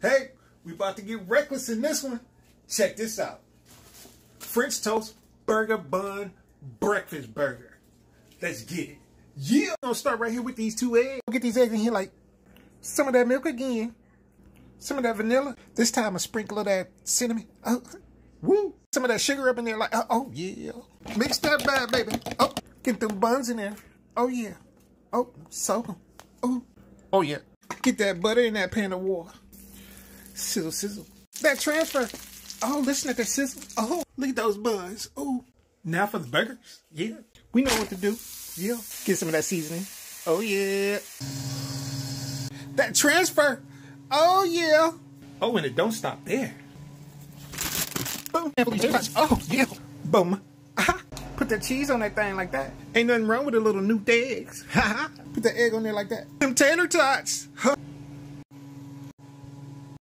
Hey, we about to get reckless in this one. Check this out. French toast, burger, bun, breakfast burger. Let's get it. Yeah, I'm gonna start right here with these two eggs. Get these eggs in here like some of that milk again. Some of that vanilla. This time a sprinkle of that cinnamon. Oh, woo. Some of that sugar up in there like, oh, oh yeah. Mix that bad, baby. Oh, get them buns in there. Oh yeah. Oh, so. Oh, oh yeah. Get that butter in that pan of water. Sizzle, sizzle. That transfer. Oh, listen to that sizzle. Oh, look at those buns. Oh. Now for the burgers. Yeah. We know what to do. Yeah. Get some of that seasoning. Oh, yeah. That transfer. Oh, yeah. Oh, and it don't stop there. Boom. Oh, yeah. Boom. Put the cheese on that thing like that. Ain't nothing wrong with a little new eggs. Put the egg on there like that. Them tater tots.